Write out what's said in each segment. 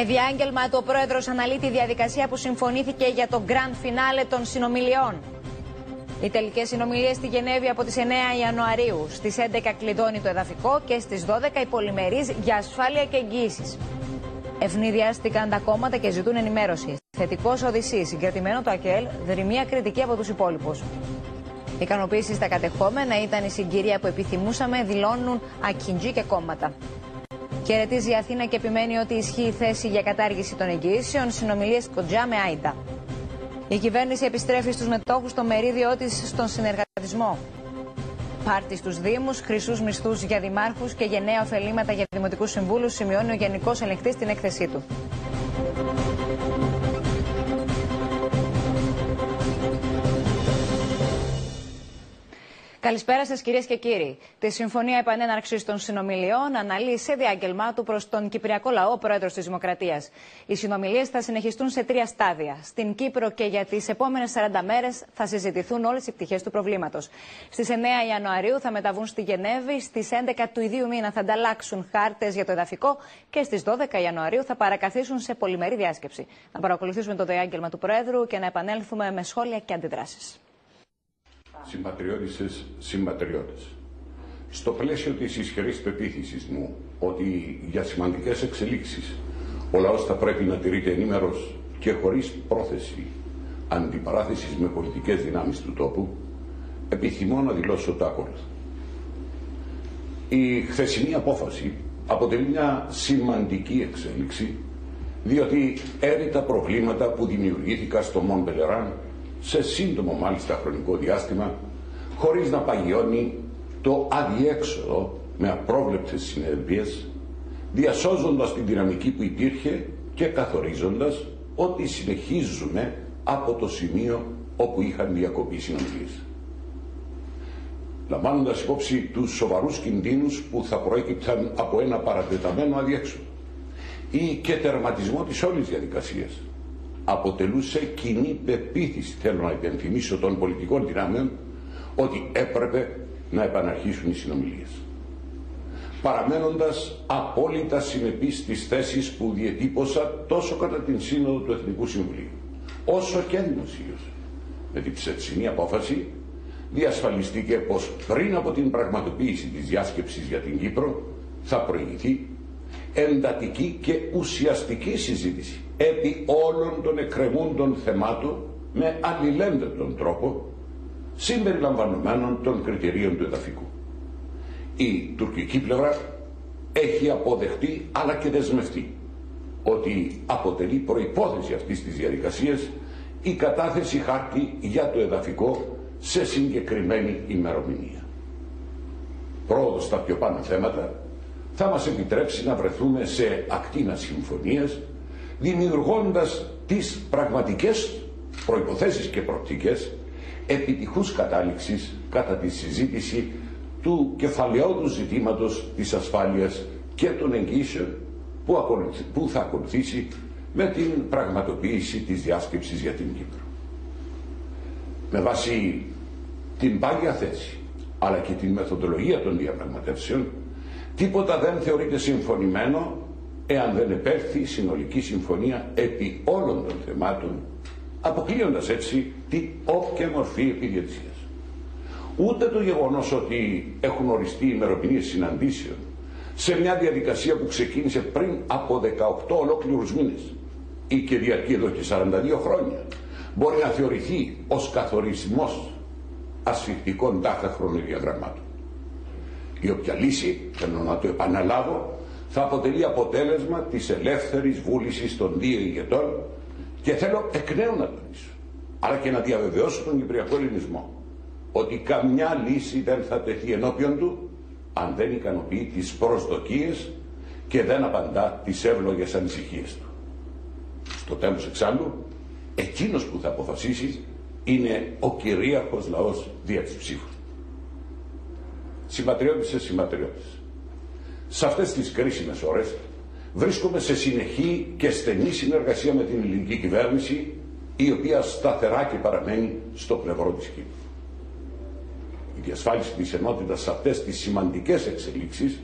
Με διάγγελμα το πρόεδρος αναλύει τη διαδικασία που συμφωνήθηκε για το grand finale των συνομιλιών. Οι τελικές συνομιλίες στη Γενέβη από τις 9 Ιανουαρίου. Στις 11 κλειδώνει το εδαφικό και στις 12 οι πολυμερείς για ασφάλεια και εγγύησει. Ευνηδιάστηκαν τα κόμματα και ζητούν ενημέρωση. Θετικός Οδυσσής, συγκρατημένο το ΑΚΕΛ, δρυμία κριτική από τους υπόλοιπους. Ικανοποίησης στα κατεχόμενα ήταν η συγκυρία που επιθυμούσαμε, δηλώνουν ακιντζή και κόμματα. Χαιρετίζει η Αθήνα και επιμένει ότι ισχύει η θέση για κατάργηση των εγγυήσεων. Συνομιλίες κοντζά με Άιντα. Η κυβέρνηση επιστρέφει στους μετόχους το μερίδιό της στον συνεργατισμό. Πάρτι στους Δήμους, χρυσούς μισθούς για δημάρχους και γενναία ωφελήματα για δημοτικούς συμβούλους, σημειώνει ο Γενικός Ελεκτή στην έκθεσή του. Καλησπέρα σας, κυρίες και κύριοι. Τη Συμφωνία Επανέναρξης των Συνομιλιών αναλύει σε διάγγελμά του προς τον Κυπριακό λαό ο πρόεδρος της Δημοκρατίας. Οι συνομιλίες θα συνεχιστούν σε τρία στάδια. Στην Κύπρο και για τις επόμενες 40 μέρες θα συζητηθούν όλες οι πτυχές του προβλήματος. Στις 9 Ιανουαρίου θα μεταβούν στη Γενέβη, στις 11 του ιδίου μήνα θα ανταλλάξουν χάρτες για το εδαφικό και στις 12 Ιανουαρίου θα παρακαθίσουν σε πολυμερή διάσκεψη. Να παρακολουθήσουμε το διάγγελμα του Πρόεδρου και να επανέλθουμε με σχόλια και αντιδράσεις συμπατριώτησες συμπατριώτες. Στο πλαίσιο της ισχυρής πεποίθησης μου ότι για σημαντικές εξελίξεις ο λαός θα πρέπει να τηρείται ενήμερος και χωρίς πρόθεση αντιπαράθεσης με πολιτικές δυνάμεις του τόπου, επιθυμώ να δηλώσω τα ακόλουθα. Η χθεσινή απόφαση αποτελεί μια σημαντική εξέλιξη διότι έρει προβλήματα που δημιουργήθηκαν στο Μον σε σύντομο μάλιστα χρονικό διάστημα χωρίς να παγιώνει το αδιέξοδο με απρόβλεπτες συνέπειες διασώζοντας την δυναμική που υπήρχε και καθορίζοντας ότι συνεχίζουμε από το σημείο όπου είχαν διακοπεί οι συνομιλίες. Λαμβάνοντας υπόψη τους σοβαρούς κινδύνους που θα προέκυπταν από ένα παρατεταμένο αδιέξοδο ή και τερματισμό της όλης διαδικασίας αποτελούσε κοινή πεποίθηση, θέλω να υπενθυμίσω, των πολιτικών δυνάμεων ότι έπρεπε να επαναρχίσουν οι συνομιλίες. Παραμένοντας απόλυτα συνεπής στις θέσεις που διετύπωσα τόσο κατά την Σύνοδο του Εθνικού Συμβουλίου, όσο και δημοσίως. Με την ψετσινή απόφαση διασφαλιστήκε πως πριν από την πραγματοποίηση της διάσκεψης για την Κύπρο θα προηγηθεί εντατική και ουσιαστική συζήτηση επί όλων των εκκρεμούντων θεμάτων με αλληλένδετον τρόπο συμπεριλαμβανομένων των κριτηρίων του εδαφικού. Η τουρκική πλευρά έχει αποδεχτεί αλλά και δεσμευτεί ότι αποτελεί προϋπόθεση αυτής της διαδικασίας η κατάθεση χάρτη για το εδαφικό σε συγκεκριμένη ημερομηνία. Πρόοδος στα πιο πάνω θέματα θα μας επιτρέψει να βρεθούμε σε ακτίνα συμφωνίας δημιουργώντας τις πραγματικές προϋποθέσεις και προοπτικές επιτυχούς κατάληξης κατά τη συζήτηση του κεφαλαιόδου ζητήματος της ασφάλειας και των εγγύσεων που, θα ακολουθήσει με την πραγματοποίηση της διάσκεψης για την Κύπρο. Με βάση την πάγια θέση αλλά και την μεθοδολογία των διαπραγματεύσεων τίποτα δεν θεωρείται συμφωνημένο εάν δεν επέλθει συνολική συμφωνία επί όλων των θεμάτων αποκλείοντας έτσι την όποια μορφή επιδιαιτησίας. Ούτε το γεγονός ότι έχουν οριστεί ημερομηνίες συναντήσεων σε μια διαδικασία που ξεκίνησε πριν από 18 ολόκληρους μήνες ή και διαρκεί εδώ και 42 χρόνια μπορεί να θεωρηθεί ως καθορισμός ασφιχτικών τάχα χρονοδιαγραμμάτων. Η όποια λύση, θέλω να το επαναλάβω, θα αποτελεί αποτέλεσμα της ελεύθερης βούλησης των δύο ηγετών και θέλω εκ νέου να τονίσω, αλλά και να διαβεβαιώσω τον Κυπριακό Ελληνισμό, ότι καμιά λύση δεν θα τεθεί ενώπιον του αν δεν ικανοποιεί τις προσδοκίες και δεν απαντά τις εύλογες ανησυχίες του. Στο τέλος εξάλλου, εκείνος που θα αποφασίσει είναι ο κυρίαρχος λαός δια της ψήφου. Συμπατριώτες και συμπατριώτες, σε αυτές τις κρίσιμες ώρες βρίσκομαι σε συνεχή και στενή συνεργασία με την ελληνική κυβέρνηση η οποία σταθερά και παραμένει στο πλευρό της Κύπρου. Η διασφάλιση της ενότητας σε αυτές τις σημαντικές εξελίξεις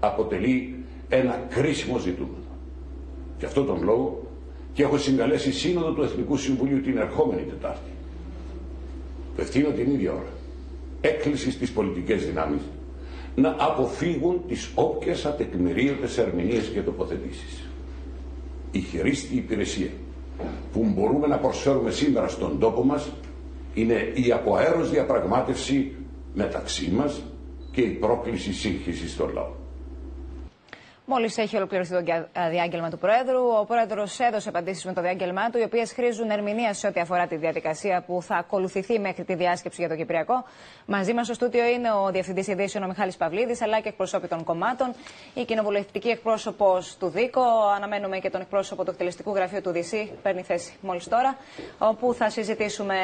αποτελεί ένα κρίσιμο ζητούμενο. Και αυτόν τον λόγο και έχω συγκαλέσει σύνοδο του Εθνικού Συμβουλίου την ερχόμενη Τετάρτη. Πευθύνω την ίδια ώρα έκκληση στις πολιτικές δυνάμεις να αποφύγουν τις όποιες ατεκμηρίωτες ερμηνείες και τοποθετήσεις. Η χειρίστη υπηρεσία που μπορούμε να προσφέρουμε σήμερα στον τόπο μας είναι η αποαέρος διαπραγμάτευση μεταξύ μας και η πρόκληση σύγχυσης στον λαό. Μόλις έχει ολοκληρωθεί το διάγγελμα του Προέδρου, ο Πρόεδρος έδωσε απαντήσεις με το διάγγελμά του, οι οποίες χρήζουν ερμηνείας σε ό,τι αφορά τη διαδικασία που θα ακολουθηθεί μέχρι τη διάσκεψη για το Κυπριακό. Μαζί μας στο στούτιο είναι ο Διευθυντής Ειδήσεων ο Μιχάλης Παυλίδης, αλλά και εκπροσώπη των κομμάτων, η κοινοβουλευτική εκπρόσωπος του ΔΙΚΟ. Αναμένουμε και τον εκπρόσωπο του εκτελεστικού γραφείου του ΔΙΣΥ, παίρνει θέση μόλις τώρα, όπου θα συζητήσουμε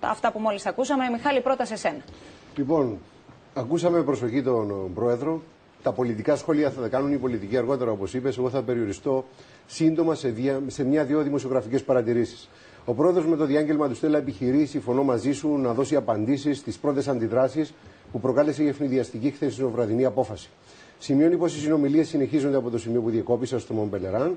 αυτά που μόλις ακούσαμε. Μιχάλη, πρώτα σε σένα. Λοιπόν, ακούσαμε προσοχή τον Πρόεδρο. Τα πολιτικά σχόλια θα τα κάνουν οι πολιτικοί αργότερα, όπως είπες. Εγώ θα περιοριστώ σύντομα σε, δια... σε μια-δύο δημοσιογραφικές παρατηρήσεις. Ο πρόεδρος με το διάγγελμα του Στέλλα επιχειρεί, συμφωνώ μαζί σου, να δώσει απαντήσεις στις πρώτες αντιδράσεις που προκάλεσε η ευνηδιαστική χθεσινοβραδινή απόφαση. Σημειώνει πως οι συνομιλίες συνεχίζονται από το σημείο που διεκόπησαν στο Μομπελεράν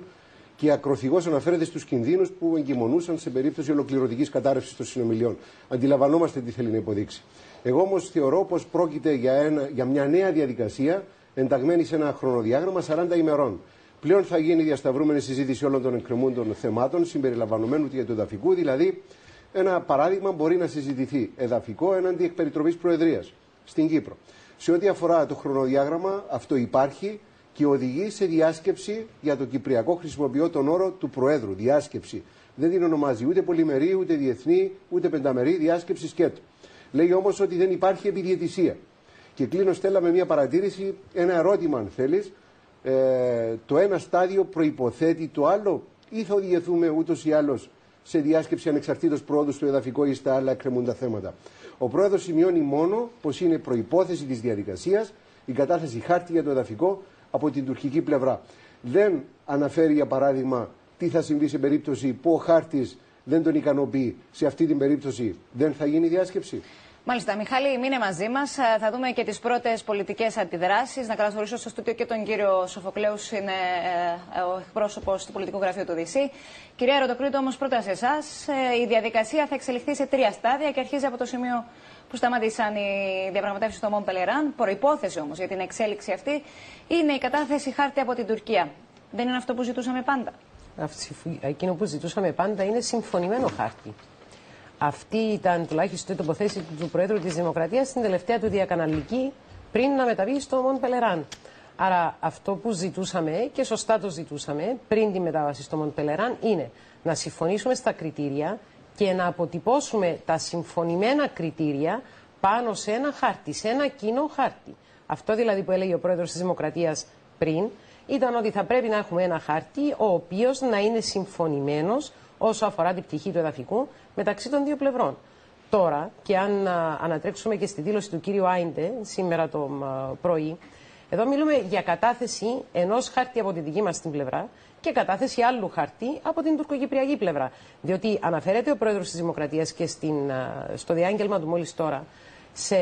και ακροθυγώ αναφέρεται στους κινδύνους που εγκυμονούσαν σε περίπτωση ολοκληρωτικής κατάρρευσης των συνομιλιών. Αντιλαμβανόμαστε τι θέλει να υποδείξει. Εγώ όμως θεωρώ πως πρόκειται για, ένα, για μια νέα διαδικασία ενταγμένη σε ένα χρονοδιάγραμμα 40 ημερών. Πλέον θα γίνει διασταυρούμενη συζήτηση όλων των εκκρεμούντων θεμάτων συμπεριλαμβανομένου και του εδαφικού, δηλαδή ένα παράδειγμα μπορεί να συζητηθεί εδαφικό έναντι εκπεριτροπής Προεδρίας στην Κύπρο. Σε ό,τι αφορά το χρονοδιάγραμμα, αυτό υπάρχει και οδηγεί σε διάσκεψη για το Κυπριακό. Χρησιμοποιώ τον όρο του Προέδρου, διάσκεψη. Δεν την ονομάζει ούτε πολυμερή, ούτε διεθνή, ούτε πενταμερή, διάσκεψη σκέτο. Λέει όμως ότι δεν υπάρχει επιδιαιτησία. Και κλείνω στέλνα με μια παρατήρηση, ένα ερώτημα αν θέλεις. Ε, το ένα στάδιο προϋποθέτει το άλλο ή θα οδηγηθούμε ούτως ή άλλως σε διάσκεψη ανεξαρτήτως πρόοδου στο εδαφικό ή στα άλλα εκκρεμούντα θέματα. Ο πρόεδρος σημειώνει μόνο πως είναι προϋπόθεση της διαδικασίας η κατάθεση χάρτη για το εδαφικό από την τουρκική πλευρά. Δεν αναφέρει για παράδειγμα τι θα συμβεί σε περίπτωση που ο χάρτης δεν τον ικανοποιεί. Σε αυτή την περίπτωση δεν θα γίνει διάσκεψη; Μάλιστα, Μιχάλη, μείνε μαζί μας. Ε, θα δούμε και τις πρώτες πολιτικές αντιδράσεις. Να καλωσορίσω στο στούτιο και τον κύριο Σοφοκλέους, είναι ε, ο εκπρόσωπος του πολιτικού γραφείου του ΔΥΣΥ. Κυρία Ροδοκρίτου, όμως πρώτα σε εσάς. Ε, η διαδικασία θα εξελιχθεί σε τρία στάδια και αρχίζει από το σημείο που σταμάτησαν οι διαπραγματεύσεις στο Μομπελεράν. Προπόθεση όμως για την εξέλιξη αυτή είναι η κατάθεση χάρτη από την Τουρκία. Δεν είναι αυτό που ζητούσαμε πάντα. Εκείνο που ζητούσαμε πάντα είναι συμφωνημένο χάρτη. Αυτή ήταν τουλάχιστον η τοποθέτηση του Προέδρου της Δημοκρατίας στην τελευταία του διακαναλική πριν να μεταβεί στο Μον Πελεράν. Άρα αυτό που ζητούσαμε και σωστά το ζητούσαμε πριν τη μετάβαση στο Μον Πελεράν είναι να συμφωνήσουμε στα κριτήρια και να αποτυπώσουμε τα συμφωνημένα κριτήρια πάνω σε ένα χάρτη, σε ένα κοινό χάρτη. Αυτό δηλαδή που έλεγε ο Πρόεδρος της Δημοκρατίας πριν ήταν ότι θα πρέπει να έχουμε ένα χάρτη ο οποίος να είναι συμφωνημένος όσο αφορά την πτυχή του εδαφικού μεταξύ των δύο πλευρών. Τώρα, και αν ανατρέξουμε και στη δήλωση του κύριου Άιντε σήμερα το πρωί, εδώ μιλούμε για κατάθεση ενός χάρτη από τη δική μας την πλευρά και κατάθεση άλλου χαρτί από την τουρκοκυπριακή πλευρά. Διότι αναφέρεται ο πρόεδρος της Δημοκρατίας και στην, στο διάγγελμα του μόλις τώρα σε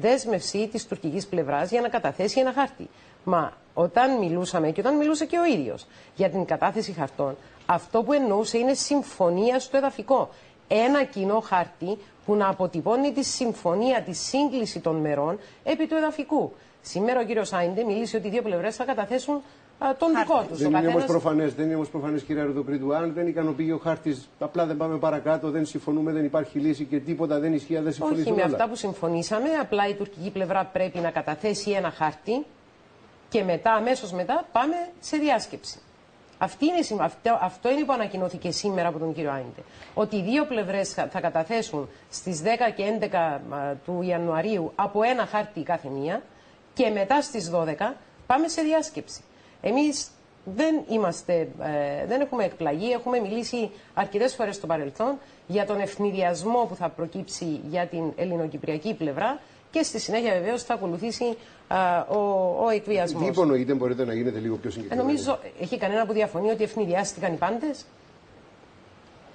δέσμευση της τουρκικής πλευράς για να καταθέσει ένα χάρτη. Μα όταν μιλούσαμε και όταν μιλούσε και ο ίδιος για την κατάθεση χαρτών, αυτό που εννοούσε είναι συμφωνία στο εδαφικό. Ένα κοινό χάρτη που να αποτυπώνει τη συμφωνία, τη σύγκληση των μερών επί του εδαφικού. Σήμερα ο κύριος Άιντε μίλησε ότι οι δύο πλευρές θα καταθέσουν α, τον δικό τους. Δεν, είναι όμως προφανές, δεν είναι όμως προφανές, κύριε Ροδοκρίτου. Αν δεν ικανοποιεί ο χάρτης, απλά δεν πάμε παρακάτω, δεν συμφωνούμε, δεν υπάρχει λύση και τίποτα δεν ισχύει, δεν συμφωνήσουμε. Όχι, με αυτά που συμφωνήσαμε. Απλά η τουρκική πλευρά πρέπει να καταθέσει ένα χάρτη και μετά, αμέσως μετά, πάμε σε διάσκεψη. Αυτή είναι, αυτό, αυτό είναι που ανακοινώθηκε σήμερα από τον κύριο Άιντε. Ότι οι δύο πλευρές θα καταθέσουν στις 10 και 11 του Ιανουαρίου από ένα χάρτη κάθε μία και μετά στις 12 πάμε σε διάσκεψη. Εμείς δεν, είμαστε, ε, δεν έχουμε εκπλαγεί, έχουμε μιλήσει αρκετές φορές στο παρελθόν για τον ευνηδιασμό που θα προκύψει για την ελληνοκυπριακή πλευρά και στη συνέχεια βεβαίως θα ακολουθήσει α, ο, ο εκβιασμός. Τι υπονοείτε, μπορείτε να γίνετε λίγο πιο συγκεκριμένο. Ε, νομίζω, έχει κανένα που διαφωνεί ότι ευνηδιάστηκαν οι πάντες;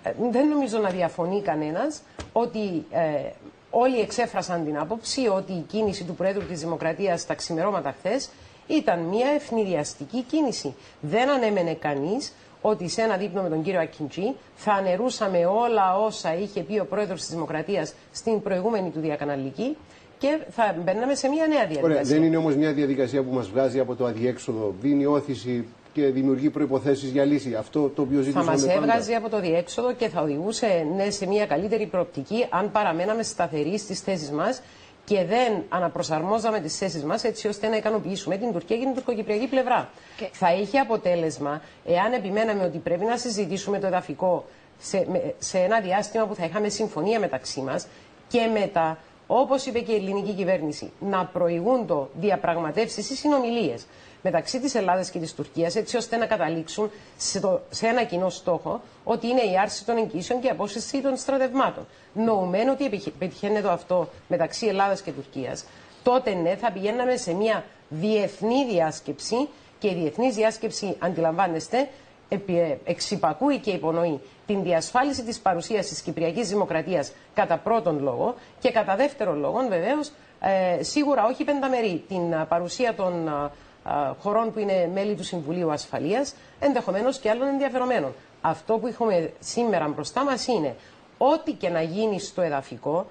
Ε, δεν νομίζω να διαφωνεί κανένας ότι ε, όλοι εξέφρασαν την άποψη ότι η κίνηση του Πρόεδρου της Δημοκρατίας στα ξημερώματα χθες ήταν μια ευνηδιαστική κίνηση. Δεν ανέμενε κανείς ότι σε ένα δείπνο με τον κύριο Ακιντζή θα ανερούσαμε όλα όσα είχε πει ο πρόεδρος της Δημοκρατίας στην προηγούμενη του διακαναλική και θα μπαίναμε σε μια νέα διαδικασία. Ωραία, δεν είναι όμως μια διαδικασία που μας βγάζει από το αδιέξοδο, δίνει όθηση και δημιουργεί προποθέσει για λύση. Αυτό το οποίο Θα ζητήσαμε. μας έβγαζε από το διέξοδο και θα οδηγούσε ναι, σε μια καλύτερη προοπτική αν παραμέναμε σταθεροί στις θέσεις μας και δεν αναπροσαρμόζαμε τις θέσεις μας έτσι ώστε να ικανοποιήσουμε την Τουρκία και την τουρκοκυπριακή πλευρά. Και- Θα είχε αποτέλεσμα εάν επιμέναμε ότι πρέπει να συζητήσουμε το εδαφικό σε, με- σε ένα διάστημα που θα είχαμε συμφωνία μεταξύ μας και μετά, όπως είπε και η ελληνική κυβέρνηση, να προηγούν το διαπραγματεύσεις ή συνομιλίες μεταξύ της Ελλάδας και της Τουρκίας, έτσι ώστε να καταλήξουν σε, το- σε ένα κοινό στόχο, ότι είναι η άρση των εγγύσεων και η απόσυρση των στρατευμάτων. Νοουμένου ότι επιχε- πετυχαίνεται αυτό μεταξύ Ελλάδας και Τουρκίας, τότε ναι, θα πηγαίναμε σε μια διεθνή διάσκεψη και η διεθνής διάσκεψη, αντιλαμβάνεστε, επι- ε, εξυπακούει και υπονοεί την διασφάλιση της παρουσίας της Κυπριακής Δημοκρατίας κατά πρώτον λόγο και κατά δεύτερον λόγο βεβαίως ε, σίγουρα όχι πενταμερή την α, παρουσία των α, α, χωρών που είναι μέλη του Συμβουλίου Ασφαλείας ενδεχομένως και άλλων ενδιαφερομένων. Αυτό που έχουμε σήμερα μπροστά μας είναι ό,τι και να γίνει στο εδαφικό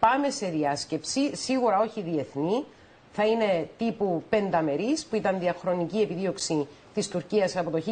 πάμε σε διάσκεψη, σίγουρα όχι διεθνή, θα είναι τύπου πενταμερής που ήταν διαχρονική επιδίωξη της Τουρκίας από το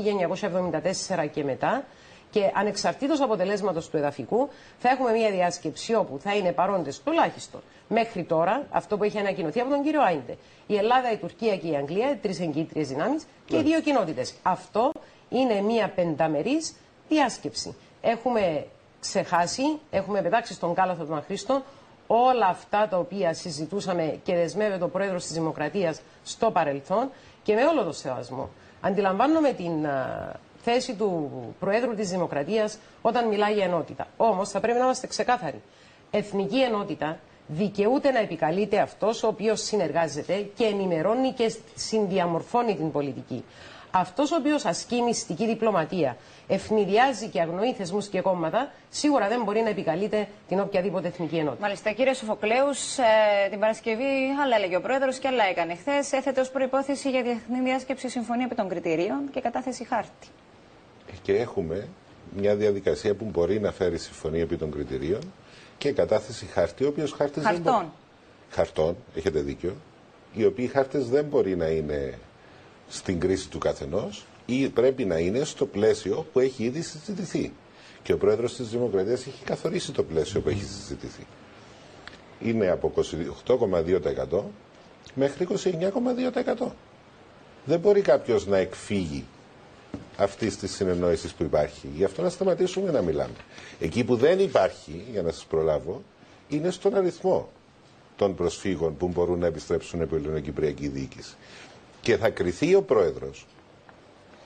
1974 και μετά και ανεξαρτήτως αποτελέσματος του εδαφικού θα έχουμε μια διάσκεψη όπου θα είναι παρόντες τουλάχιστον μέχρι τώρα αυτό που έχει ανακοινωθεί από τον κύριο Άιντε. Η Ελλάδα, η Τουρκία και η Αγγλία, οι τρεις εγκύτριες δυνάμεις και οι δύο κοινότητες. Αυτό είναι μια πενταμερής διάσκεψη. Έχουμε ξεχάσει, έχουμε πετάξει στον κάλαθο των αχρήστων όλα αυτά τα οποία συζητούσαμε και δεσμεύεται ο Πρόεδρος της Δημοκρατίας στο παρελθόν και με όλο το σεβασμό. Αντιλαμβάνομαι την α, θέση του Προέδρου της Δημοκρατίας όταν μιλάει για ενότητα. Όμως θα πρέπει να είμαστε ξεκάθαροι. Εθνική ενότητα δικαιούται να επικαλείται αυτός ο οποίος συνεργάζεται και ενημερώνει και συνδιαμορφώνει την πολιτική. Αυτός ο οποίος ασκεί μυστική διπλωματία, ευνηδιάζει και αγνοεί θεσμούς και κόμματα, σίγουρα δεν μπορεί να επικαλείται την οποιαδήποτε εθνική ενότητα. Μάλιστα, κύριε Σοφοκλέους, ε, την Παρασκευή άλλα έλεγε ο Πρόεδρος και άλλα έκανε χθες. Έθετε ως προπόθεση για διεθνή διάσκεψη συμφωνία επί των κριτηρίων και κατάθεση χάρτη. Και έχουμε μια διαδικασία που μπορεί να φέρει συμφωνία επί των κριτηρίων και κατάθεση χάρτη, ο οποίος χάρτης. Χαρτών. Χαρτών, έχετε δίκιο. Οι οποίοι χάρτες δεν μπορεί να είναι στην κρίση του καθενός ή πρέπει να είναι στο πλαίσιο που έχει ήδη συζητηθεί. Και ο πρόεδρος της Δημοκρατίας έχει καθορίσει το πλαίσιο που έχει συζητηθεί. Είναι από 28,2% μέχρι 29,2%. Δεν μπορεί κάποιος να εκφύγει αυτής της συνεννόησης που υπάρχει. Γι' αυτό να σταματήσουμε να μιλάμε. Εκεί που δεν υπάρχει, για να σας προλάβω, είναι στον αριθμό των προσφύγων που μπορούν να επιστρέψουν από ελληνοκυπριακή διοίκηση. Και θα κριθεί ο πρόεδρος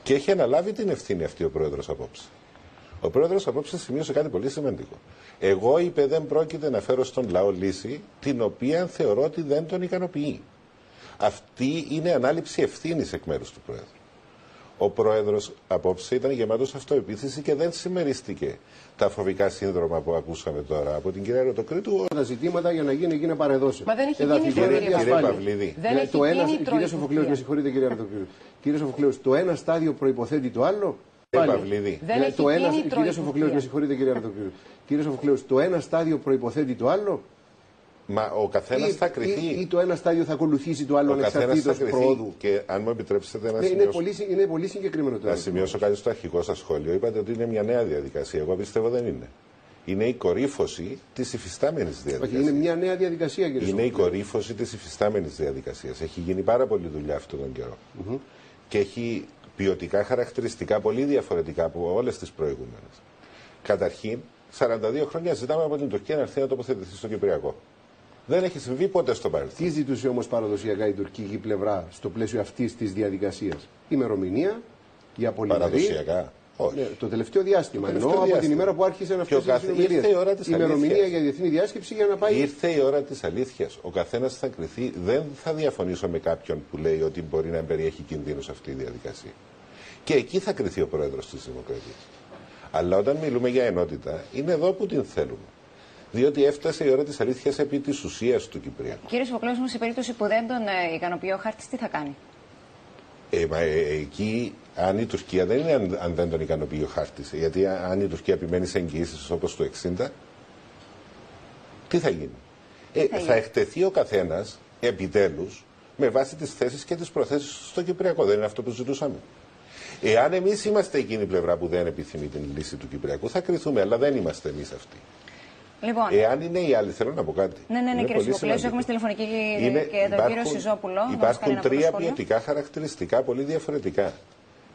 και έχει αναλάβει την ευθύνη αυτή ο πρόεδρος απόψε. Ο πρόεδρος απόψε σημείωσε κάτι πολύ σημαντικό. Εγώ είπε δεν πρόκειται να φέρω στον λαό λύση την οποία θεωρώ ότι δεν τον ικανοποιεί. Αυτή είναι ανάληψη ευθύνης εκ μέρους του πρόεδρου. Ο πρόεδρος απόψε ήταν γεμάτος αυτοεπίθεση και δεν συμμερίστηκε τα φοβικά σύνδρομα που ακούσαμε τώρα από την κυρία Ρωτοκρήτου. τα ζητήματα για να γίνει εκεί να παρεδώσει. Μα δεν έχει Εδαφική κίνητρο, και κύριε Κύριε ασφάλεια. Παυλίδη, Δεν Ναι, έχει το ένα, κίνητρο κύριε η Σοφοκλέου, με Τουρκία. συγχωρείτε κύριε Αρτοκλήου. Κύριε Σοφοκλέου, το ένα στάδιο προποθέτει το άλλο. κύριε Πάλι. Παυλίδη, Δεν Ναι, έχει το ένα, κίνητρο κύριε η Σοφοκλέου, Τουρκία. με συγχωρείτε κύριε Αρτοκλήου. Κύριε Σοφοκλέου, το ένα στάδιο προποθέτει το άλλο. Μα ο καθένας Ή, θα κρυθεί. ή, ή το ένα στάδιο θα ακολουθήσει το άλλο ο καθένας θα ανεξαρτήτως κρυθεί. προόδου. Και αν μου επιτρέψετε να Ναι, είναι, σημειώσω. πολύ, συ- είναι πολύ συγκεκριμένο το Να ερώτημα. σημειώσω κάτι στο αρχικό σας σχόλιο. Είπατε ότι είναι μια νέα διαδικασία. Εγώ πιστεύω δεν είναι. Είναι η κορύφωση της υφιστάμενης Όχι, διαδικασίας. είναι μια νέα διαδικασία κύριε Είναι η Σοφοκλέου. κορύφωση της υφιστάμενης διαδικασίας. Έχει γίνει πάρα πολύ δουλειά αυτόν τον καιρο Και έχει ποιοτικά χαρακτηριστικά πολύ διαφορετικά από όλες τις προηγούμενες. Καταρχήν, 42 χρόνια ζητάμε από την Τουρκία να έρθει να τοποθετηθεί στο Κυπριακό. Δεν έχει συμβεί ποτέ στο παρελθόν. Τι ζητούσε όμως παραδοσιακά η τουρκική πλευρά στο πλαίσιο αυτής της διαδικασίας; Ημερομηνία για πολυμερή. Παραδοσιακά. Όχι. Ναι, το τελευταίο διάστημα. Το Ενώ τελευταίο από την διάστημα. ημέρα που άρχισαν αυτέ Και ο οι καθ- συνομιλίε. ήρθε η ώρα της Ημερομηνία αλήθειας. για διεθνή διάσκεψη για να πάει. Ήρθε η ώρα της αλήθειας. Ο καθένας θα κρυθεί. Δεν θα διαφωνήσω με κάποιον που λέει ότι μπορεί να περιέχει κινδύνους αυτή η διαδικασία. Και εκεί θα κρυθεί ο πρόεδρος της Δημοκρατίας. Αλλά όταν μιλούμε για ενότητα, είναι εδώ που την θέλουμε. Διότι έφτασε η ώρα της αλήθειας επί της ουσίας του Κυπριακού. Κύριε Σοφοκλέου, όμως, σε περίπτωση που δεν τον ε, ικανοποιεί ο χάρτης, τι θα κάνει; Ε, μα, ε, εκεί, αν η Τουρκία δεν είναι αν, αν δεν τον ικανοποιεί ο χάρτης. Γιατί αν η Τουρκία επιμένει σε εγγυήσεις όπως το 60, τι θα γίνει; Ε, θα, θα εκτεθεί ο καθένας επιτέλους με βάση τις θέσεις και τις προθέσεις στο Κυπριακό. Δεν είναι αυτό που ζητούσαμε. Εάν εμείς είμαστε εκείνη η πλευρά που δεν επιθυμεί την λύση του Κυπριακού, θα κρυθούμε, αλλά δεν είμαστε εμείς αυτοί. Λοιπόν, Εάν είναι οι άλλοι, θέλω να πω κάτι. ναι, ναι, ναι, Είναι κύριε πολύ Σιζόπουλο, σημαντικό. έχουμε στη τηλεφωνική και, Είναι- και τον κύριο Σιζόπουλο. να μας κάνει υπάρχουν ένα πρώτο τρία σχόλιο. ποιοτικά χαρακτηριστικά πολύ διαφορετικά.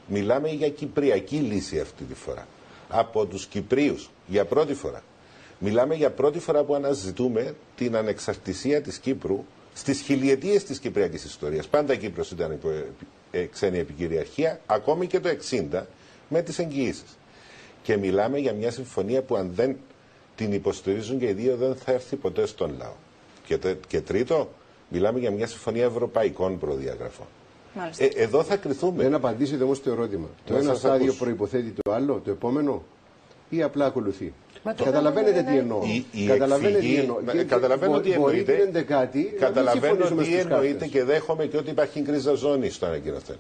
Μιλάμε για κυπριακή λύση αυτή τη φορά. Από τους Κυπρίους, για πρώτη φορά. Μιλάμε για πρώτη φορά που αναζητούμε την ανεξαρτησία της Κύπρου στις χιλιετίες της κυπριακής ιστορίας. Πάντα η Κύπρος ήταν υπό ε, ξένη επικυριαρχία, ακόμη και το 60 με τις εγγυήσεις. Και μιλάμε για μια συμφωνία που αν δεν την υποστηρίζουν και οι δύο δεν θα έρθει ποτέ στον λαό. Και, τε- και τρίτο, μιλάμε για μια συμφωνία ευρωπαϊκών προδιαγραφών. Μάλιστα. Ε, εδώ θα κρυθούμε. Δεν απαντήσετε όμως το ερώτημα. Το Να ένα σας στάδιο ακούσω. προποθέτει το άλλο, το επόμενο, ή απλά ακολουθεί; Μα το Καταλαβαίνετε επόμενο τι δεν εννοώ. Η, η Καταλαβαίνετε τι εκφυγή- εννοώ. Μα, Και- καταλαβαίνω μπο- τι μπορεί εννοείται. την 11η να μην Καταλαβαίνω συμφωνήσουμε τι στους εννοείται χάρτες. και δέχομαι και ότι υπάρχει γκρίζα ζώνης στο ανακοινωθέν.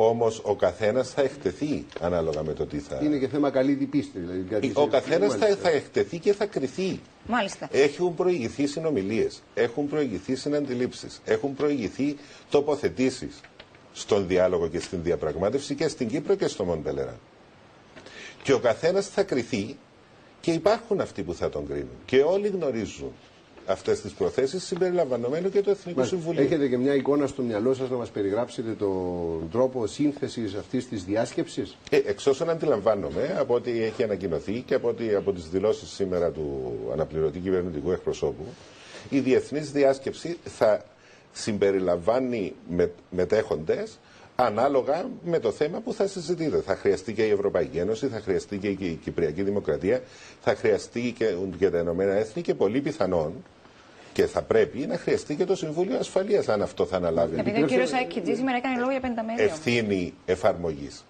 Όμως ο καθένας θα εκτεθεί ανάλογα με το τι θα. Είναι και θέμα καλή πίστη. Δηλαδή, κάτι Ο σε- καθένας θα, μάλιστα. θα εκτεθεί και θα κρυθεί. Μάλιστα. Έχουν προηγηθεί συνομιλίες, έχουν προηγηθεί συναντιλήψεις, έχουν προηγηθεί τοποθετήσεις στον διάλογο και στην διαπραγμάτευση και στην Κύπρο και στο Μοντελερά. Και ο καθένας θα κρυθεί και υπάρχουν αυτοί που θα τον κρίνουν. Και όλοι γνωρίζουν αυτές τις προθέσεις συμπεριλαμβανομένου και του Εθνικού Μάλιστα. Συμβουλίου. Έχετε και μια εικόνα στο μυαλό σας να μας περιγράψετε τον τρόπο σύνθεσης αυτής της διάσκεψης; Ε, εξ όσων αντιλαμβάνομαι, από ό,τι έχει ανακοινωθεί και από, ό,τι, από τις δηλώσεις σήμερα του αναπληρωτή κυβερνητικού εκπροσώπου, η διεθνής διάσκεψη θα συμπεριλαμβάνει με, μετέχοντες ανάλογα με το θέμα που θα συζητείτε. Θα χρειαστεί και η Ευρωπαϊκή Ένωση, θα χρειαστεί και η Κυπριακή Δημοκρατία, θα χρειαστεί και, και τα Ηνωμένα Έθνη και πολύ πιθανόν και θα πρέπει να χρειαστεί και το Συμβούλιο Ασφαλείας αν αυτό θα αναλάβει Επειδή ο κύριος Άκητζή σήμερα έκανε λόγο για 50 μέρη. ευθύνη εφαρμογής.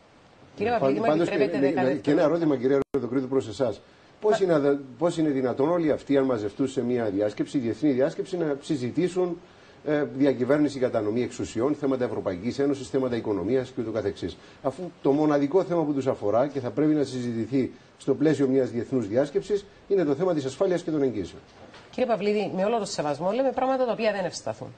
Κύριε Παπαδίδη, μου Πάντως, επιτρέπετε και, 10 και ένα δευτερόλεπτα. ερώτημα, κυρία Ροδοκρίτου, προς εσάς. Πώς είναι, αδε- πώς είναι δυνατόν όλοι αυτοί, αν μαζευτούν σε μια διάσκεψη, διεθνή διάσκεψη, να συζητήσουν ε, διακυβέρνηση, κατανομή εξουσιών, θέματα Ευρωπαϊκής Ένωσης, θέματα οικονομίας κ.ο.κ. Αφού το μοναδικό θέμα που τους αφορά και θα πρέπει να συζητηθεί στο πλαίσιο μιας διεθνούς διάσκεψης είναι το θέμα της ασφάλειας και των εγγύσεων. Κύριε Παυλίδη, με όλο το σεβασμό λέμε πράγματα τα οποία δεν ευσταθούν.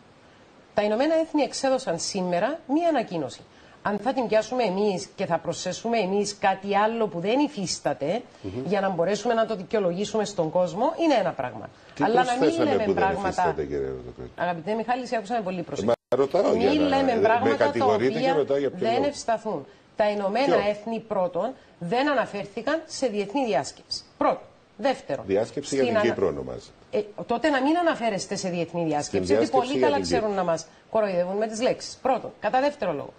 Τα Ηνωμένα Έθνη εξέδωσαν σήμερα μία ανακοίνωση. Αν θα την πιάσουμε εμείς και θα προσθέσουμε εμείς κάτι άλλο που δεν υφίσταται για να μπορέσουμε να το δικαιολογήσουμε στον κόσμο, είναι ένα πράγμα. Τι Αλλά να μην προσθέσαμε λέμε που δεν πράγματα. υφίσταται, κύριε Ροδοκρίτου. Αγαπητέ Μιχάλη, σε άκουσα με πολύ προσοχή. Μα ρωτάω για Μην να- λέμε με πράγματα τα κατηγορείτε και οποία ρωτάω για ποιο δεν λόγο. ευσταθούν. Τα Ηνωμένα Ποιο; Έθνη πρώτον δεν αναφέρθηκαν σε διεθνή διάσκεψη. Πρώτον. Δεύτερον. Διάσκεψη για στην την ανα- Κύπρο ονομάζεται. ε, τότε να μην αναφέρεστε σε διεθνή διάσκεψη, Στην γιατί διάσκεψη πολύ για καλά την ξέρουν Κύπρο. να μας κοροϊδεύουν με τις λέξεις. Πρώτον. Κατά δεύτερο λόγο.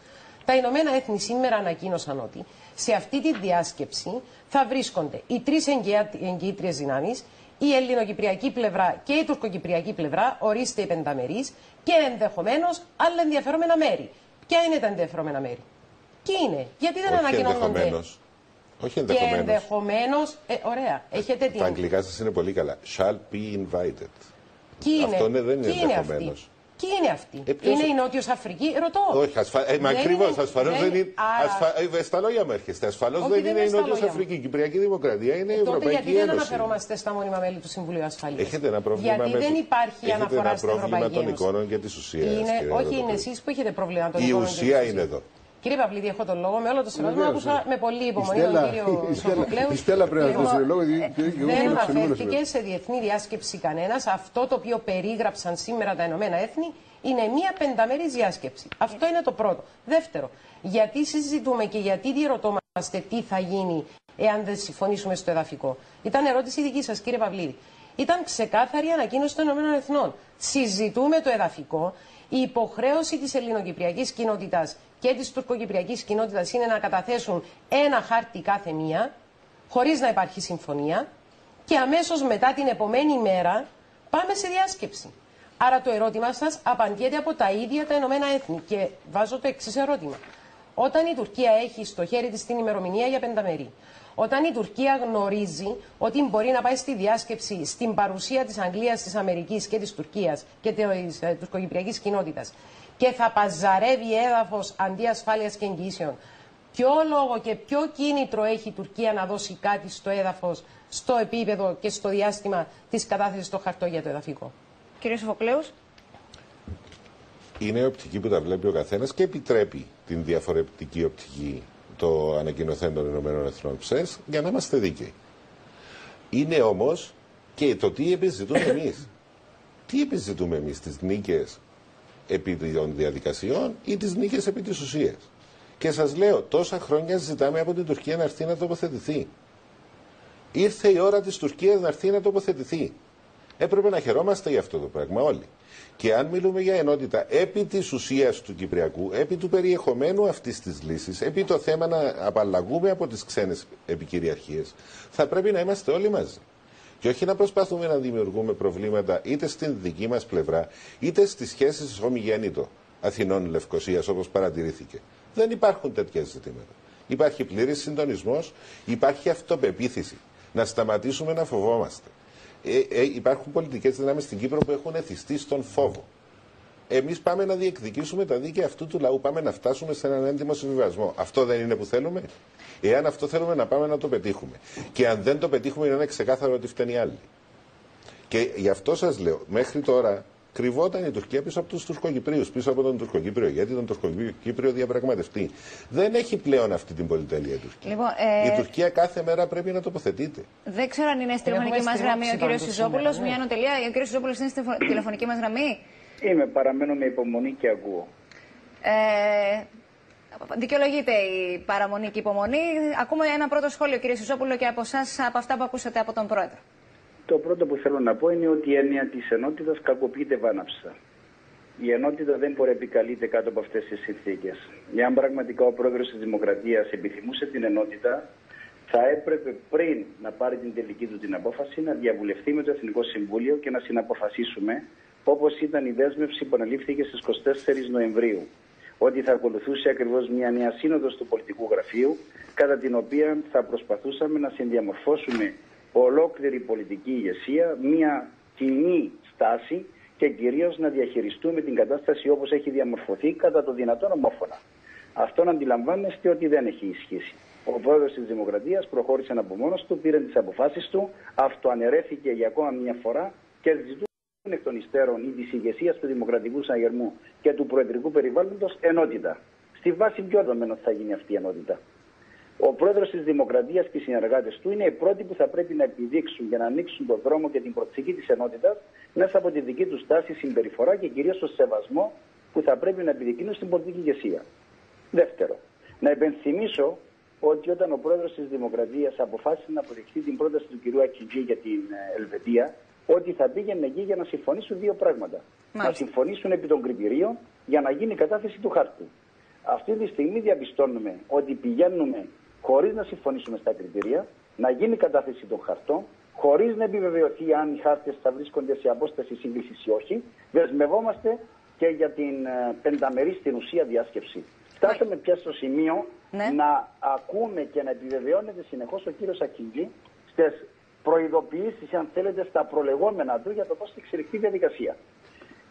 Τα Ηνωμένα Έθνη σήμερα ανακοίνωσαν ότι σε αυτή τη διάσκεψη θα βρίσκονται οι τρεις εγγυήτριε δυνάμεις, η ελληνοκυπριακή πλευρά και η τουρκοκυπριακή πλευρά, ορίστε οι πενταμερείς, και ενδεχομένως άλλα ενδιαφερόμενα μέρη. Ποια είναι τα ενδιαφερόμενα μέρη; Ποιοι είναι, γιατί δεν Όχι ανακοινώνονται; ενδεχομένως. Όχι Και ενδεχομένως. ενδεχομένως. Ε, ωραία, έχετε την. Τα αγγλικά σας είναι πολύ καλά. Shall be invited. Ποιοι είναι, Αυτό είναι- δεν είναι ποιοι είναι ενδεχομένως. αυτοί. Ποιοι είναι αυτοί. Ε, ποιος- Είναι η Νότιος Αφρική, ρωτώ. Όχι, ασφα... ε, μα Δεν ακριβώς. είναι- Ασφαλώς δεν, δεν- είναι. άρα- Ασφα... Ε, στα λόγια μου έρχεστε. Ασφαλώς Όχι, δεν δεν είναι είναι η στα Νότιος λόγια μου. Αφρική. Η Κυπριακή Δημοκρατία είναι η Τότε Ευρωπαϊκή γιατί δεν Ένωση. αναφερόμαστε στα μόνιμα μέλη του Συμβουλίου Ασφαλείας; Έχετε ένα πρόβλημα γιατί με δεν το- υπάρχει έχετε αναφορά ένα στην πρόβλημα Ευρωπαϊκή των Ένωση. εικόνων και της ουσίας, Είναι, κύριε όχι, Ροδοκρίτου. είναι εσείς που έχετε πρόβλημα των Η εικόνων και ουσία της είναι ουσίας. εδώ. Κύριε Παυλίδη, έχω τον λόγο. Με όλο το σεβασμό Βεβαίως, άκουσα ε. με πολύ Η υπομονή τον Στέλλα- κύριο η Στέλλα- Σοφοκλέους. η Στέλλα πρέπει να Λοιπόν, δώσει λόγο, γιατί και εγώ δεν είμαι ξενούμενος αναφέρθηκε βέβαια. σε διεθνή διάσκεψη κανένας. Αυτό το οποίο περίγραψαν σήμερα τα Ηνωμένα Έθνη είναι μία πενταμερή διάσκεψη. Αυτό είναι το πρώτο. Δεύτερο, γιατί συζητούμε και γιατί διερωτόμαστε τι θα γίνει εάν δεν συμφωνήσουμε στο εδαφικό. Ήταν ερώτηση δική σας, κύριε Παυλίδη. Ήταν ξεκάθαρη η ανακοίνωση των Ηνωμένων Εθνών. Συζητούμε το εδαφικό. Η υποχρέωση της ελληνοκυπριακής κοινότητας και της τουρκοκυπριακής κοινότητας είναι να καταθέσουν ένα χάρτη κάθε μία, χωρίς να υπάρχει συμφωνία. Και αμέσως μετά την επομένη μέρα πάμε σε διάσκεψη. Άρα το ερώτημα σας απαντιέται από τα ίδια τα Ηνωμένα Έθνη. Και βάζω το εξής ερώτημα. Όταν η Τουρκία έχει στο χέρι της την ημερομηνία για πενταμερή, όταν η Τουρκία γνωρίζει ότι μπορεί να πάει στη διάσκεψη στην παρουσία της Αγγλίας, της Αμερικής και της Τουρκίας και της ε, τουρκοκυπριακής κοινότητας και θα παζαρεύει έδαφος αντί ασφάλειας και εγγύσεων. Ποιο λόγο και ποιο κίνητρο έχει η Τουρκία να δώσει κάτι στο έδαφος, στο επίπεδο και στο διάστημα της κατάθεσης στο χαρτό για το εδαφικό; Κύριε Σοφοκλέους. Είναι η οπτική που τα βλέπει ο καθένας και επιτρέπει την διαφορετική οπτική το ανακοινωθέν των Ηνωμένων Εθνών ΨΕΣ για να είμαστε δίκαιοι. Είναι όμως και το τι επιζητούμε εμείς. Τι επιζητούμε εμείς, τις νίκες επί των διαδικασιών ή τις νίκες επί της ουσίας. Και σας λέω, τόσα χρόνια ζητάμε από την Τουρκία να έρθει να τοποθετηθεί. Ήρθε η ώρα της Τουρκίας να έρθει να τοποθετηθεί. Έπρεπε να χαιρόμαστε για αυτό το πράγμα όλοι. Και αν μιλούμε για ενότητα επί της ουσίας του Κυπριακού, επί του περιεχομένου αυτής της λύσης, επί το θέμα να απαλλαγούμε από τις ξένες επικυριαρχίες, θα πρέπει να είμαστε όλοι μαζί. Και όχι να προσπαθούμε να δημιουργούμε προβλήματα είτε στην δική μας πλευρά, είτε στις σχέσεις ομιγέννητο Αθηνών-Λευκοσία, όπως παρατηρήθηκε. Δεν υπάρχουν τέτοια ζητήματα. Υπάρχει πλήρης συντονισμός, υπάρχει αυτοπεποίθηση. Να σταματήσουμε να φοβόμαστε. Ε, ε, υπάρχουν πολιτικές δυνάμεις στην Κύπρο που έχουν εθιστεί στον φόβο. Εμείς πάμε να διεκδικήσουμε τα δίκαια αυτού του λαού. Πάμε να φτάσουμε σε έναν έντιμο συμβιβασμό. Αυτό δεν είναι που θέλουμε. Εάν αυτό θέλουμε να πάμε να το πετύχουμε. Και αν δεν το πετύχουμε, είναι ξεκάθαρο ότι φταίνει άλλοι. Και γι' αυτό σας λέω, μέχρι τώρα κρυβόταν η Τουρκία πίσω από τους Τουρκοκυπρίους, πίσω από τον Τουρκοκύπριο, γιατί τον Τουρκοκύπριο διαπραγματευτεί. Δεν έχει πλέον αυτή την πολυτέλεια η Τουρκία. Λοιπόν, ε... Η Τουρκία κάθε μέρα πρέπει να τοποθετείται. Δεν ξέρω αν είναι στη τηλεφωνική μας γραμμή ο κ. Σιζόπουλος. Μια νοτελεία. Ο κ. Σιζόπουλος είναι στη τηλεφωνική μας γραμμή. Είμαι, παραμένω με υπομονή και ακούω. Ε, δικαιολογείται η παραμονή και η υπομονή. Ακούμε ένα πρώτο σχόλιο, κ. Σιζόπουλο, και από εσάς από αυτά που ακούσατε από τον Πρόεδρο. Το πρώτο που θέλω να πω είναι ότι η έννοια της ενότητας κακοποιείται βάναυσα. Η ενότητα δεν μπορεί να επικαλείται κάτω από αυτές τις συνθήκες. Εάν πραγματικά ο πρόεδρος της Δημοκρατίας επιθυμούσε την ενότητα, θα έπρεπε πριν να πάρει την τελική του την απόφαση να διαβουλευτεί με το Εθνικό Συμβούλιο και να συναποφασίσουμε, όπως ήταν η δέσμευση που αναλήφθηκε στις 24 Νοεμβρίου. Ότι θα ακολουθούσε ακριβώς μια νέα σύνοδος του πολιτικού γραφείου, κατά την οποία θα προσπαθούσαμε να συνδιαμορφώσουμε ολόκληρη πολιτική ηγεσία μια κοινή στάση και κυρίως να διαχειριστούμε την κατάσταση όπως έχει διαμορφωθεί κατά το δυνατόν ομόφωνα. Αυτό να αντιλαμβάνεστε ότι δεν έχει ισχύσει. Ο πρόεδρος της Δημοκρατίας προχώρησε από μόνος του, πήρε τις αποφάσεις του, αυτοαναιρέθηκε για ακόμα μια φορά και ζητούσε εκ των υστέρων ή της ηγεσίας του Δημοκρατικού Συναγερμού και του Προεδρικού Περιβάλλοντος ενότητα. Στη βάση ποιο δεδομένος θα γίνει αυτή η ενότητα; Ο πρόεδρος της Δημοκρατίας και οι συνεργάτες του είναι οι πρώτοι που θα πρέπει να επιδείξουν για να ανοίξουν τον δρόμο και την προψυχή της ενότητας μέσα από τη δική τους στάση, συμπεριφορά και κυρίως το σεβασμό που θα πρέπει να επιδεικνύουν στην πολιτική ηγεσία. Δεύτερο, να επενθυμίσω ότι όταν ο πρόεδρος της Δημοκρατίας αποφάσισε να αποδεχθεί την πρόταση του κ. Ακιτζή για την ε, Ελβετία, ότι θα πήγαινε εκεί για να συμφωνήσουν δύο πράγματα. Να συμφωνήσουν επί των κριτηρίων για να γίνει η κατάθεση του χάρτη. Αυτή τη στιγμή διαπιστώνουμε ότι πηγαίνουμε χωρίς να συμφωνήσουμε στα κριτήρια, να γίνει κατάθεση των χαρτών, χωρίς να επιβεβαιωθεί αν οι χάρτες θα βρίσκονται σε απόσταση σύγκρισης ή όχι. Δεσμευόμαστε και για την ε, πενταμερή στην ουσία διάσκεψη. Φτάσαμε πια στο σημείο ναι. να ακούμε και να επιβεβαιώνεται συνεχώς ο κύριος Ακίνγκη στις προειδοποιήσεις, αν θέλετε, στα προλεγόμενα του για το πώς θα εξελιχθεί η διαδικασία.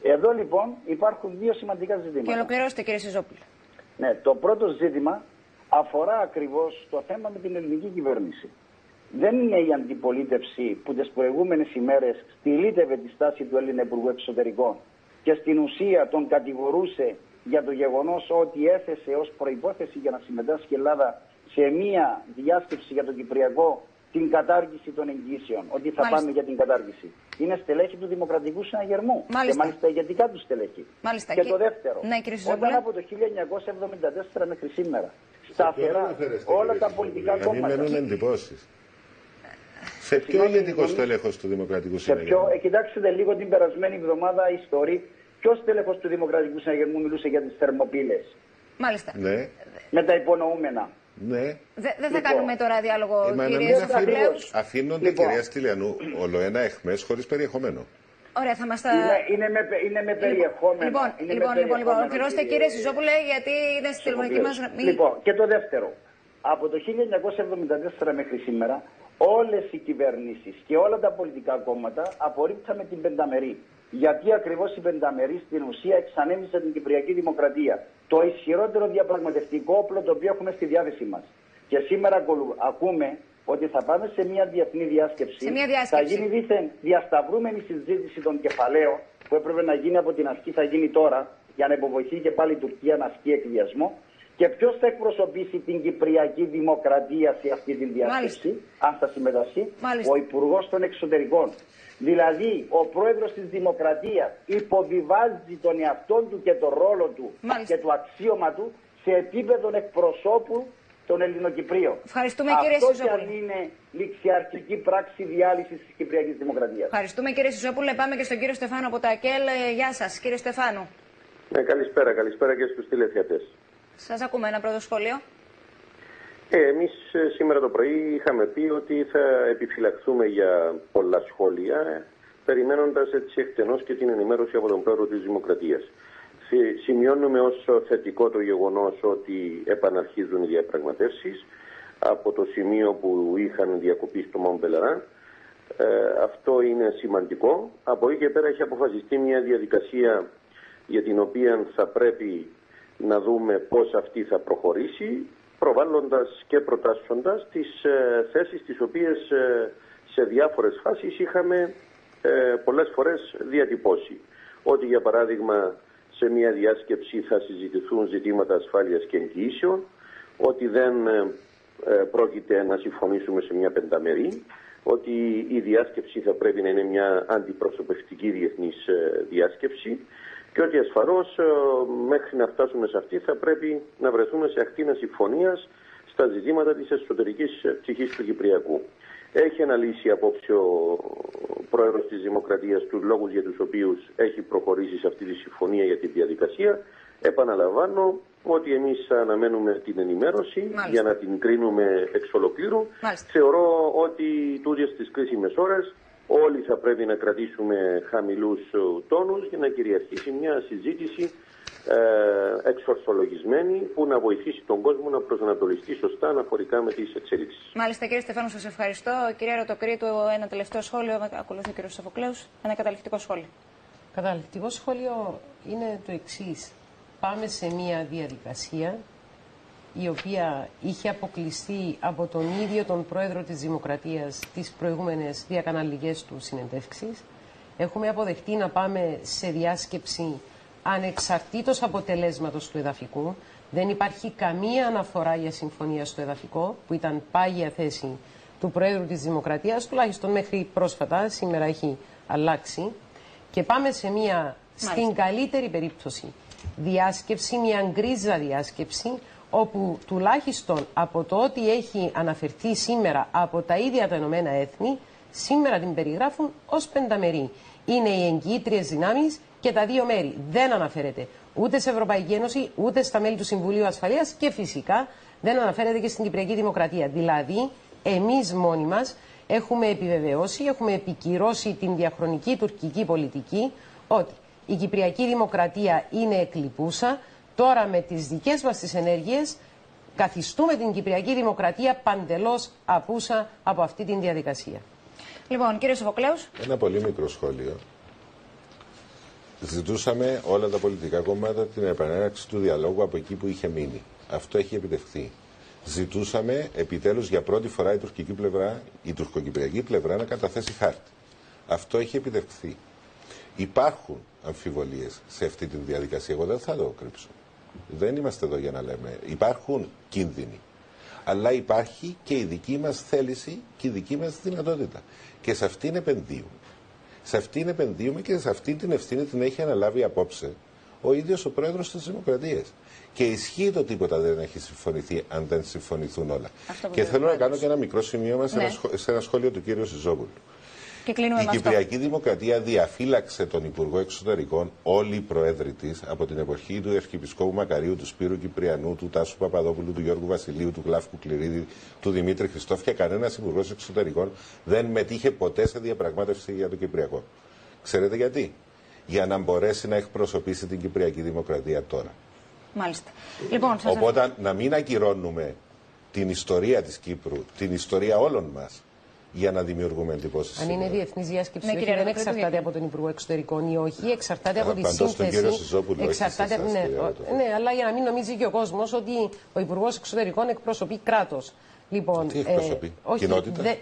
Εδώ λοιπόν υπάρχουν δύο σημαντικά ζητήματα. Και ολοκληρώστε κύριε Σιζόπουλο. Ναι, το πρώτο ζήτημα αφορά ακριβώς το θέμα με την ελληνική κυβέρνηση. Δεν είναι η αντιπολίτευση που τις προηγούμενες ημέρες στυλίτευε τη στάση του Έλληνα Υπουργού Εξωτερικών και στην ουσία τον κατηγορούσε για το γεγονός ότι έθεσε ως προϋπόθεση για να συμμετάσχει η Ελλάδα σε μία διάσκεψη για το Κυπριακό την κατάργηση των εγγύσεων, ότι θα πάμε για την κατάργηση. Είναι στελέχη του Δημοκρατικού Συναγερμού μάλιστα. και μάλιστα ηγετικά του στελέχη. Μάλιστα. Και, και το δεύτερο, ναι, όταν από το 1974 μέχρι σήμερα σταθερά όλα τα πολιτικά κόμματα... μένουν εντυπώσεις. Σε ποιο ηγετικό στέλεχος του Δημοκρατικού Συναγερμού; Ε, κοιτάξτε λίγο την περασμένη εβδομάδα ιστορή. Ποιος στέλεχος του Δημοκρατικού Συναγερμού μιλούσε για τις θερμοπύλες; Μάλιστα. Ναι. Με τα υπονοούμενα. Ναι. Δεν θα λοιπόν, κάνουμε τώρα διάλογο, ε, κύριε Σοφακλέου. Αφήνονται, λοιπόν. κυρία Στυλιανού, ολοένα εχμές χωρίς περιεχομένο. Ωραία, θα μας τα... Είναι, είναι, με, είναι με περιεχόμενο. Λοιπόν, είναι λοιπόν, με λοιπόν, λοιπόν, ολοκληρώστε κύριε Σιζόπουλε, γιατί είναι στη τηλεφωνική μας Λοιπόν, και το δεύτερο. Από το 1974 μέχρι σήμερα όλες οι κυβερνήσεις και όλα τα πολιτικά κόμματα απορρίπταμε την πενταμερή. Γιατί ακριβώς η πενταμερή στην ουσία εξανέμισε την Κυπριακή Δημοκρατία. Το ισχυρότερο διαπραγματευτικό όπλο το οποίο έχουμε στη διάθεσή μας. Και σήμερα ακούμε ότι θα πάμε σε μια διεθνή διάσκεψη. Σε μια διάσκεψη. Θα γίνει δίθεν διασταυρούμενη συζήτηση των κεφαλαίων που έπρεπε να γίνει από την αρχή, θα γίνει τώρα για να υποβοηθεί και πάλι η Τουρκία να ασκεί εκβιασμό. Και ποιος θα εκπροσωπήσει την Κυπριακή Δημοκρατία σε αυτή τη διάσκεψη, αν θα συμμετασχεί, ο Υπουργός των Εξωτερικών. Δηλαδή, ο πρόεδρος της Δημοκρατίας υποβιβάζει τον εαυτό του και τον ρόλο του Μάλιστα. και το αξίωμα του σε επίπεδο εκπροσώπου των Ελληνοκυπρίων. Ευχαριστούμε Αυτό κύριε κι Σιζόπουλε. αν είναι ληξιαρχική πράξη διάλυσης της Κυπριακής Δημοκρατίας. Ευχαριστούμε κύριε Σιζόπουλε. Πάμε και στον κύριο Στεφάνο από τα ΑΚΕΛ. Ε, Γεια σας, κύριε Στεφάνου. Ναι, καλησπέρα, καλησπέρα και στους τηλεθεατές. Σας ακούμε ένα πρώτο σχόλιο. Ε, εμείς ε, σήμερα το πρωί είχαμε πει ότι θα επιφυλαχθούμε για πολλά σχόλια, ε, περιμένοντας έτσι εκτενώς και την ενημέρωση από τον πρόεδρο της Δημοκρατίας. Συ- Σημειώνουμε ως θετικό το γεγονός ότι επαναρχίζουν οι διαπραγματεύσεις από το σημείο που είχαν διακοπεί στο Μομπελαρά. Ε, αυτό είναι σημαντικό. Από εκεί και πέρα έχει αποφασιστεί μια διαδικασία για την οποία θα πρέπει να δούμε πώς αυτή θα προχωρήσει, προβάλλοντας και προτάσσοντας τις ε, θέσεις τις οποίες ε, σε διάφορες φάσεις είχαμε ε, πολλές φορές διατυπώσει. Ότι για παράδειγμα σε μια διάσκεψη θα συζητηθούν ζητήματα ασφάλειας και εγγυήσεων, ότι δεν ε, ε, πρόκειται να συμφωνήσουμε σε μια πενταμερή, ότι η διάσκεψη θα πρέπει να είναι μια αντιπροσωπευτική διεθνής ε, διάσκεψη και ότι ασφαλώς ε, μέχρι να φτάσουμε σε αυτή θα πρέπει να βρεθούμε σε ακτίνα συμφωνίας στα ζητήματα της εσωτερικής ε, ψυχής του Κυπριακού. Έχει αναλύσει απόψε ο πρόεδρος της Δημοκρατίας τους λόγους για τους οποίους έχει προχωρήσει σε αυτή τη συμφωνία για τη διαδικασία. Επαναλαμβάνω ότι εμείς αναμένουμε την ενημέρωση Μάλιστα. για να την κρίνουμε εξ ολοκλήρου. Μάλιστα. Θεωρώ ότι τούτες τις κρίσιμες ώρες όλοι θα πρέπει να κρατήσουμε χαμηλούς ε, τόνους για να κυριαρχήσει μια συζήτηση ε, εξορθολογισμένη που να βοηθήσει τον κόσμο να προσανατολιστεί σωστά αναφορικά με τις εξέλιξεις. Μάλιστα, κύριε Στεφάνου, σας ευχαριστώ. Κυρία Ρωτοκρήτου, ένα τελευταίο σχόλιο. Ακολουθεί ο κύριος Σοφοκλέου. Ένα καταληκτικό σχόλιο. Καταληκτικό σχόλιο είναι το εξής. Πάμε σε μια διαδικασία η οποία είχε αποκλειστεί από τον ίδιο τον πρόεδρο της Δημοκρατίας τις προηγούμενες διακαναλικές του συνεντεύξεις. Έχουμε αποδεχτεί να πάμε σε διάσκεψη ανεξαρτήτως αποτελέσματος του εδαφικού. Δεν υπάρχει καμία αναφορά για συμφωνία στο εδαφικό, που ήταν πάγια θέση του Πρόεδρου της Δημοκρατίας, τουλάχιστον μέχρι πρόσφατα, σήμερα έχει αλλάξει. Και πάμε σε μια, στην καλύτερη περίπτωση, διάσκεψη, μια γκρίζα διάσκεψη, όπου τουλάχιστον από το ότι έχει αναφερθεί σήμερα από τα ίδια τα Ηνωμένα Έθνη, σήμερα την περιγράφουν ως πενταμερή. Είναι οι εγγυήτριες δυνάμεις και τα δύο μέρη. Δεν αναφέρεται ούτε σε Ευρωπαϊκή Ένωση, ούτε στα μέλη του Συμβουλίου Ασφαλείας και φυσικά δεν αναφέρεται και στην Κυπριακή Δημοκρατία. Δηλαδή, εμείς μόνοι μας έχουμε επιβεβαιώσει, έχουμε επικυρώσει την διαχρονική τουρκική πολιτική ότι η Κυπριακή Δημοκρατία είναι εκλειπούσα. Τώρα με τις δικές μας τις ενέργειες καθιστούμε την Κυπριακή Δημοκρατία παντελώς απούσα από αυτή την διαδικασία. Λοιπόν, κύριε Σοφοκλέους, Ένα πολύ μικρό σχόλιο. Ζητούσαμε όλα τα πολιτικά κόμματα την επανέναρξη του διαλόγου από εκεί που είχε μείνει. Αυτό έχει επιτευχθεί. Ζητούσαμε επιτέλους για πρώτη φορά η τουρκική πλευρά, η τουρκοκυπριακή πλευρά να καταθέσει χάρτη. Αυτό έχει επιτευχθεί. Υπάρχουν αμφιβολίες σε αυτή τη διαδικασία. Εγώ δεν θα το κρύψω. Δεν είμαστε εδώ για να λέμε. Υπάρχουν κίνδυνοι. Αλλά υπάρχει και η δική μας θέληση και η δική μας δυνατότητα. Και σε αυτήν επενδύουμε. Σε αυτήν επενδύουμε και σε αυτή την ευθύνη την έχει αναλάβει απόψε ο ίδιος ο πρόεδρος της Δημοκρατίας. Και ισχύει το τίποτα δεν έχει συμφωνηθεί αν δεν συμφωνηθούν όλα. Αυτό που Και είπε ο θέλω να πρόεδρος. κάνω και ένα μικρό σημείωμα σε, Ναι. ένα, σχο- σε ένα σχόλιο του κύριου Σιζόπουλου. Και κλείνουμε Η με αυτό. Κυπριακή Δημοκρατία διαφύλαξε τον Υπουργό Εξωτερικών, όλοι οι προέδροι της, από την εποχή του Αρχιεπισκόπου Μακαρίου, του Σπύρου Κυπριανού, του Τάσου Παπαδόπουλου, του Γιώργου Βασιλείου, του Γλάφκου Κληρίδη, του Δημήτρη Χριστόφ και κανένας Υπουργός Εξωτερικών δεν μετήχε ποτέ σε διαπραγμάτευση για το Κυπριακό. Ξέρετε γιατί; Για να μπορέσει να εκπροσωπήσει την Κυπριακή Δημοκρατία τώρα. Μάλιστα. Λοιπόν, σας Οπότε να μην ακυρώνουμε την ιστορία της Κύπρου, την ιστορία όλων μας, για να δημιουργούμε εντυπώσεις. Αν είναι διεθνής διάσκεψη, Ναι, όχι, κύριε δεν Ραπτόπουλο, εξαρτάται γιατί- από τον Υπουργό Εξωτερικών ή όχι, εξαρτάται από τη Απαντώ στον σύνθεση. κύριο Σιζόπουλο, όχι σε εξαρτάται, εσάς, ναι, κύριε ο- Ραπτόπουλο. ναι, αλλά για να μην νομίζει και ο κόσμος ότι ο Υπουργός Εξωτερικών εκπροσωπεί κράτος. Λοιπόν, Τι εκπροσωπεί, όχι, κοινότητα; δε-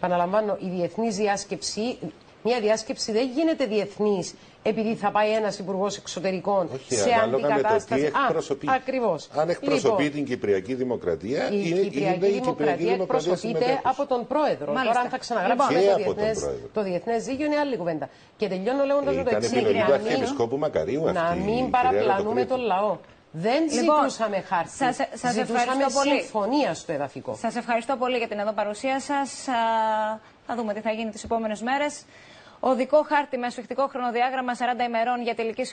Παναλαμβάνω, η διεθνής διάσκεψη, μια διάσκεψη δεν γίνεται διεθνής επειδή θα πάει ένας Υπουργός Εξωτερικών Όχι, σε ανάλογα με το τι αντικατάσταση. εκπροσωπεί. Ακριβώς. Αν εκπροσωπεί την Κυπριακή Δημοκρατία, Η είναι, Κυπριακή είναι η Κυπριακή Δημοκρατία Δημοκρατία εκπροσωπείται συμμετέχουσα. από τον πρόεδρο. Μάλιστα. Τώρα, αν θα ξαναγράψουμε Λοιπόν. το, Και από τον διεθνές, πρόεδρο. το διεθνές δίκαιο, είναι άλλη κουβέντα. Και τελειώνω λέγοντας το Ήταν εξής. επιλογή του να μην- Αρχιεπισκόπου Μακαρίου αυτή. Να η μην κυρία παραπλανούμε Ρωτοπρίτου. τον λαό. Δεν Λοιπόν, ζητούσαμε χάρτη. σας- σας ζητούσαμε ευχαριστώ πολύ. συμφωνία στο εδαφικό. Σας ευχαριστώ πολύ για την εδώ παρουσία σας. Α, Θα δούμε τι θα γίνει τις επόμενες μέρες. Οδικό χάρτη με ασφιχτικό χρονοδιάγραμμα 40 ημερών για τελική